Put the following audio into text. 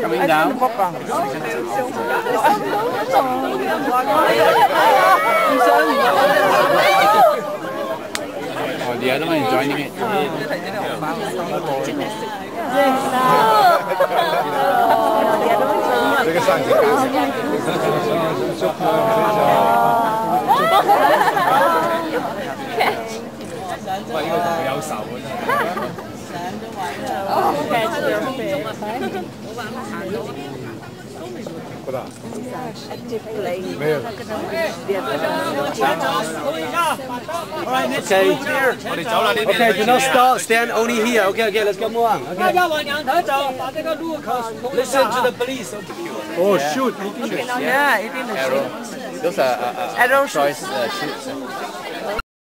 Coming down. Oh, the other one is joining it. Okay. Okay, do not stop. Stand only here. Okay, okay, let's go move on. Okay. 大家往两头走，把这个路口通一 Listen 下 to 啊 the police. Oh shoot! Yeah, 一定的 Those are uh, uh, choice uh, shoots.